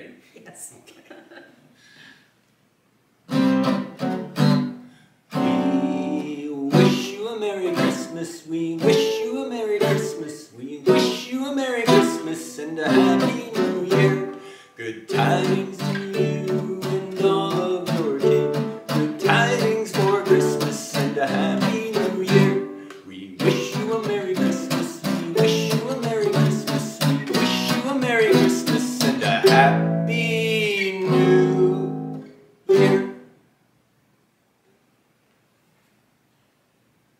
Ready? Yes. we wish you a Merry Christmas. We wish you a Merry Christmas. We wish you a Merry Christmas and a Happy New Year. Good tidings to you and all of your kin. Good tidings for Christmas and a Happy New Year. We wish you a Merry Christmas. We wish you a Merry Christmas. We wish you a Merry Christmas and a Happy you.